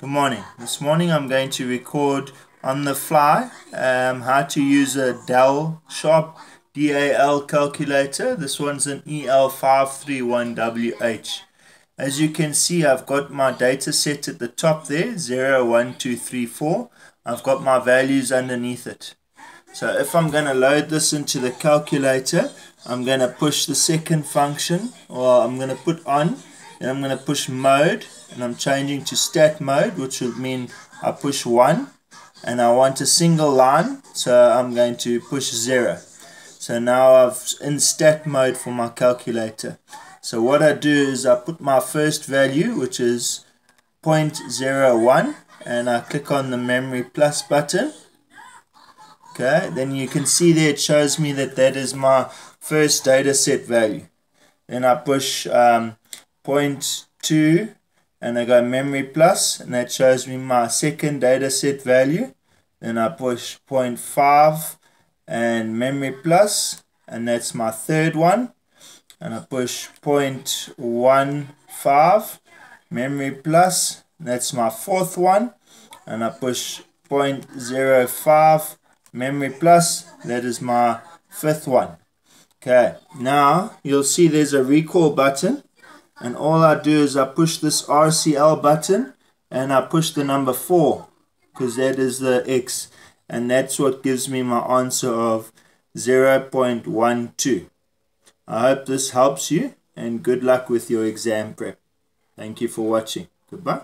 Good morning. This morning I'm going to record on the fly um, how to use a Dell Sharp DAL calculator. This one's an EL531WH. As you can see I've got my data set at the top there 0, 1, 2, 3, 4. I've got my values underneath it. So if I'm going to load this into the calculator I'm going to push the second function or I'm going to put on then I'm going to push mode and I'm changing to stat mode which would mean I push 1 and I want a single line so I'm going to push 0 so now I've in stat mode for my calculator. So what I do is I put my first value which is 0.01 and I click on the memory plus button. Okay then you can see there it shows me that that is my first data set value. Then I push um, 0.2 and I go memory plus and that shows me my second data set value. Then I push 0.5 and memory plus and that's my third one. And I push 0.15 memory plus that's my fourth one. And I push 0.05 memory plus that is my fifth one. Okay now you'll see there's a recall button and all I do is I push this RCL button and I push the number 4 because that is the X. And that's what gives me my answer of 0.12 I hope this helps you and good luck with your exam prep. Thank you for watching. Goodbye